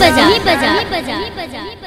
बजा। बजा। बजा।